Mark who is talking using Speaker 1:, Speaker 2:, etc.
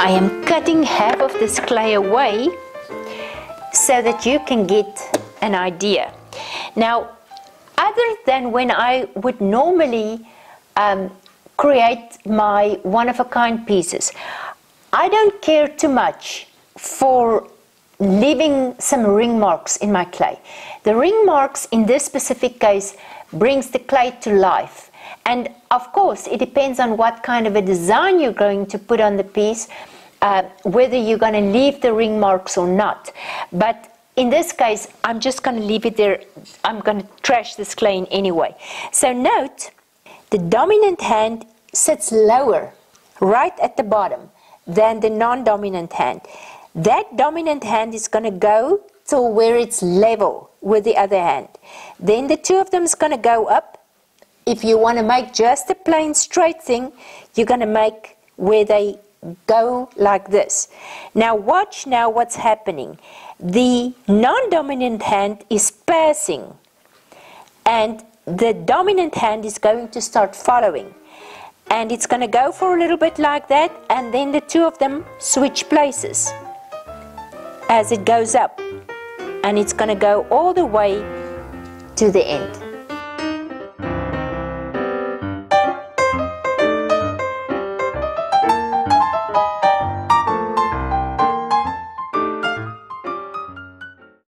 Speaker 1: I am cutting half of this clay away so that you can get an idea. Now, other than when I would normally um, create my one-of-a-kind pieces, I don't care too much for leaving some ring marks in my clay. The ring marks in this specific case brings the clay to life. And of course, it depends on what kind of a design you're going to put on the piece, uh, whether you're going to leave the ring marks or not. But in this case, I'm just going to leave it there. I'm going to trash this clay anyway. So note, the dominant hand sits lower, right at the bottom, than the non-dominant hand. That dominant hand is going to go to where it's level with the other hand. Then the two of them is going to go up. If you want to make just a plain straight thing, you're going to make where they go like this. Now watch now what's happening. The non-dominant hand is passing and the dominant hand is going to start following. And it's going to go for a little bit like that and then the two of them switch places as it goes up. And it's going to go all the way to the end.